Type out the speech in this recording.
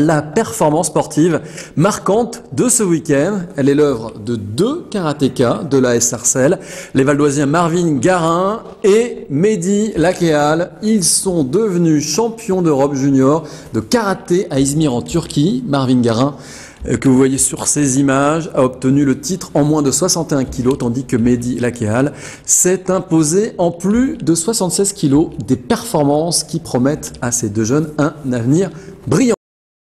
La performance sportive marquante de ce week-end, elle est l'œuvre de deux karatékas de la Sarcelles, les Valdoisiens Marvin Garin et Mehdi Lakéal. Ils sont devenus champions d'Europe junior de karaté à Izmir en Turquie. Marvin Garin, euh, que vous voyez sur ces images, a obtenu le titre en moins de 61 kilos, tandis que Mehdi Lakéal s'est imposé en plus de 76 kilos, des performances qui promettent à ces deux jeunes un avenir brillant.